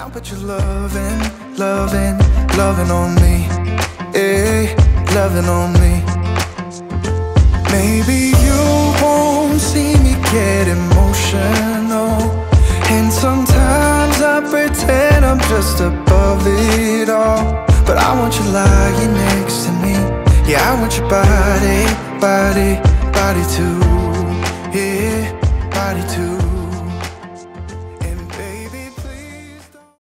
Now put your loving, loving, loving on me. Eh, loving on me. Maybe you won't see me get emotional. And sometimes I pretend I'm just above it all. But I want you lying next to me. Yeah, I want your body, body, body too. Yeah, body too.